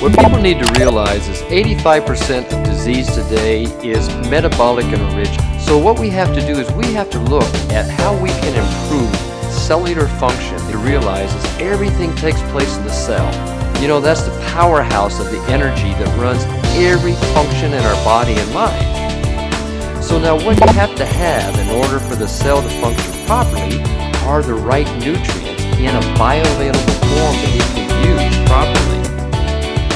What people need to realize is 85% of disease today is metabolic in origin. So what we have to do is we have to look at how we can improve cellular function to realize is everything takes place in the cell. You know, that's the powerhouse of the energy that runs every function in our body and mind. So now what you have to have in order for the cell to function properly are the right nutrients in a bioavailable form that we can use properly.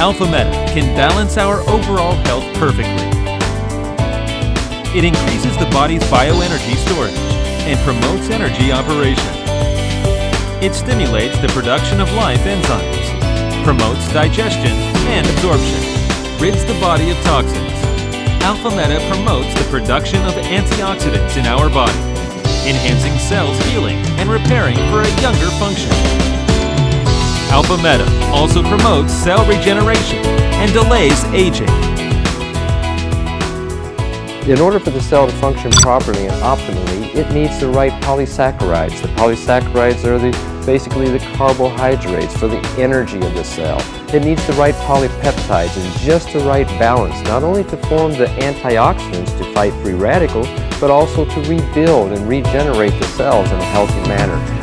Alpha Meta can balance our overall health perfectly. It increases the body's bioenergy storage and promotes energy operation. It stimulates the production of life enzymes, promotes digestion and absorption, rids the body of toxins. Alpha Meta promotes the production of antioxidants in our body, enhancing cells healing and repairing for a younger Also promotes cell regeneration and delays aging. In order for the cell to function properly and optimally, it needs the right polysaccharides. The polysaccharides are the, basically the carbohydrates for the energy of the cell. It needs the right polypeptides and just the right balance, not only to form the antioxidants to fight free radicals, but also to rebuild and regenerate the cells in a healthy manner.